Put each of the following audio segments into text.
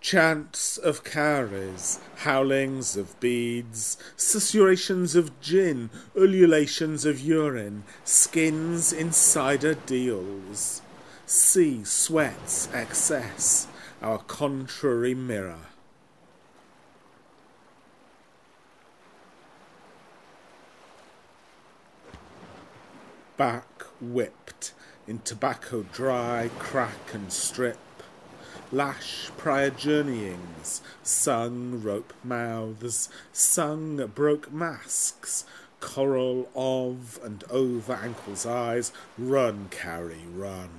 Chants of cowries, howlings of beads, susurrations of gin, ululations of urine, skins in cider deals. Sea sweats excess, our contrary mirror. Back whipped in tobacco dry, crack and strip lash prior journeyings, sung rope mouths, sung broke masks, coral of and over ankles eyes, run, carry, run.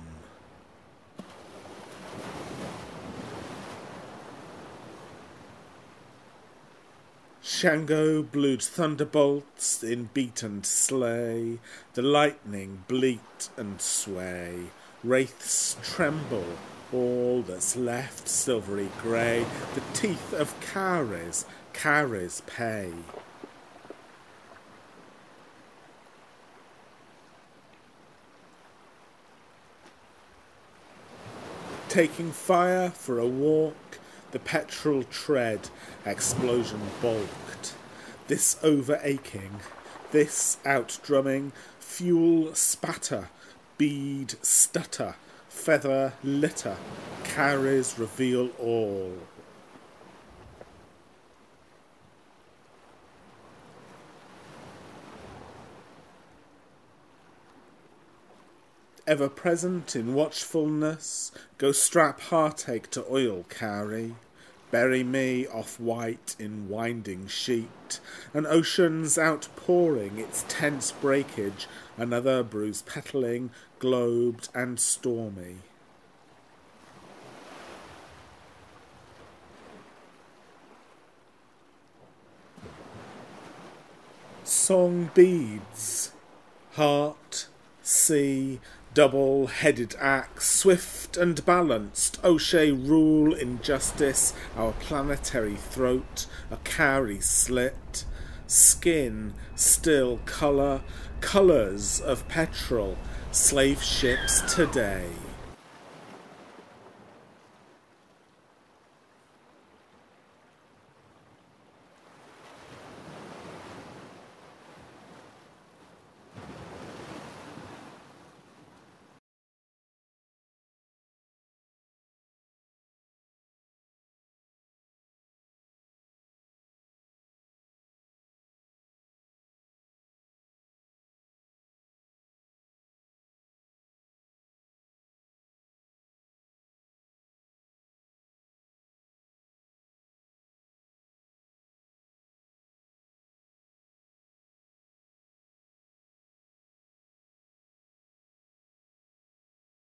Shango blued thunderbolts in beat and slay, the lightning bleat and sway, wraiths tremble, all that's left silvery grey, the teeth of cowries, cowries pay. Taking fire for a walk, the petrol tread, explosion balked. This over aching, this out drumming, fuel spatter, bead stutter, feather litter, carries reveal all. Ever present in watchfulness, go strap heartache to oil carry. Bury me off white in winding sheet, an ocean's outpouring its tense breakage, another bruise petling, globed and stormy. Song beads, heart, sea, double headed axe, swift and balanced, O'Shea rule injustice, our planetary throat, a carry slit, skin, still colour, colours of petrol, slave ships today.